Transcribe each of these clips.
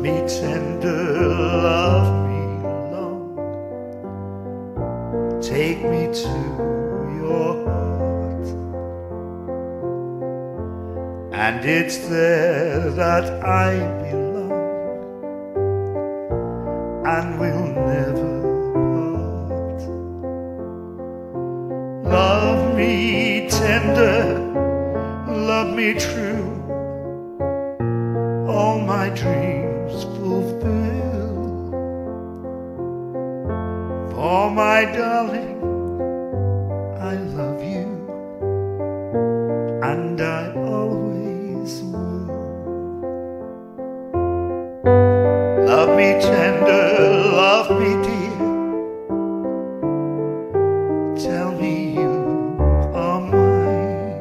me tender, love me long. Take me to your heart, and it's there that I belong, and will never part. Love me tender, love me true, all my dreams my darling, I love you, and I always will. Love me tender, love me dear. Tell me you are mine.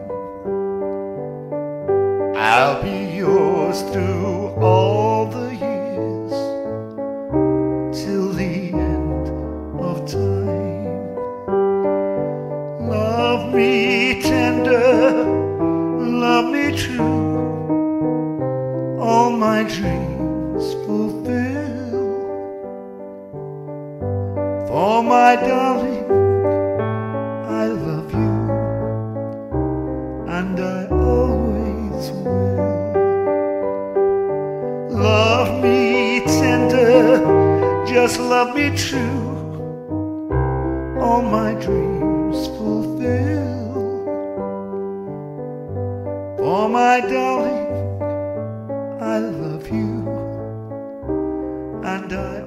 I'll be yours through all me true, all my dreams fulfill. For my darling, I love you, and I always will. Love me tender, just love me true. All my dreams fulfill. For my darling, I love you, and I